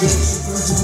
Bitch,